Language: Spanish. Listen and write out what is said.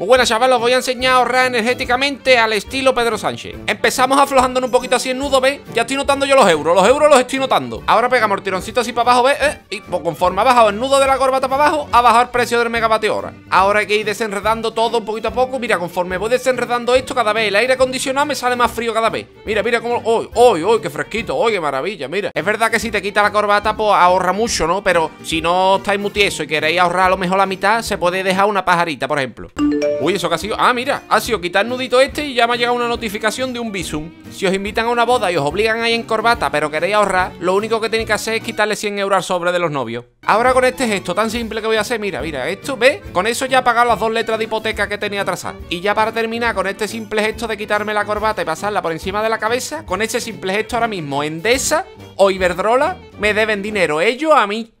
Muy buenas chavales, os voy a enseñar a ahorrar energéticamente al estilo Pedro Sánchez Empezamos aflojándonos un poquito así el nudo, ¿ves? Ya estoy notando yo los euros, los euros los estoy notando Ahora pegamos el tironcito así para abajo, ¿ves? Eh, y pues, conforme ha bajado el nudo de la corbata para abajo Ha bajado el precio del megavatio hora Ahora hay que ir desenredando todo un poquito a poco Mira, conforme voy desenredando esto cada vez El aire acondicionado me sale más frío cada vez Mira, mira cómo... ¡Uy, uy, uy! ¡Qué fresquito! ¡Uy, qué maravilla! Mira Es verdad que si te quita la corbata, pues ahorra mucho, ¿no? Pero si no estáis muy tieso y queréis ahorrar a lo mejor la mitad Se puede dejar una pajarita, por ejemplo Uy, eso que ha sido... Ah, mira, ha sido quitar el nudito este y ya me ha llegado una notificación de un visum. Si os invitan a una boda y os obligan ahí en corbata, pero queréis ahorrar, lo único que tenéis que hacer es quitarle 100 euros al sobre de los novios. Ahora con este gesto tan simple que voy a hacer, mira, mira, esto, ¿ves? Con eso ya he pagado las dos letras de hipoteca que tenía atrasar. Y ya para terminar con este simple gesto de quitarme la corbata y pasarla por encima de la cabeza, con ese simple gesto ahora mismo, Endesa o Iberdrola me deben dinero ellos a mí.